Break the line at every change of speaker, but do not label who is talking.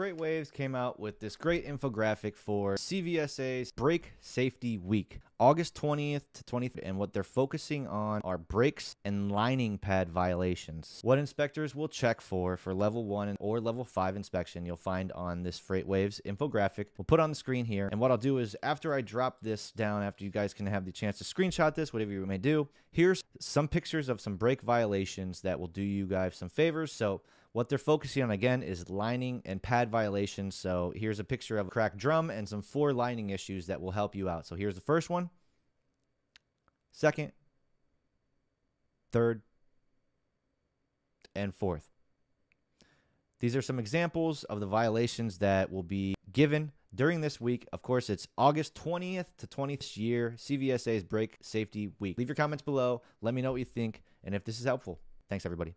FreightWaves came out with this great infographic for CVSA's Brake Safety Week, August 20th to 20th, and what they're focusing on are brakes and lining pad violations. What inspectors will check for for level 1 or level 5 inspection, you'll find on this FreightWaves infographic. We'll put on the screen here, and what I'll do is after I drop this down, after you guys can have the chance to screenshot this, whatever you may do, here's some pictures of some brake violations that will do you guys some favors. So what they're focusing on again is lining and pad violations. So here's a picture of a cracked drum and some four lining issues that will help you out. So here's the first one, second, third, and fourth. These are some examples of the violations that will be given during this week. Of course, it's August 20th to 20th year, CVSA's Brake Safety Week. Leave your comments below. Let me know what you think and if this is helpful. Thanks, everybody.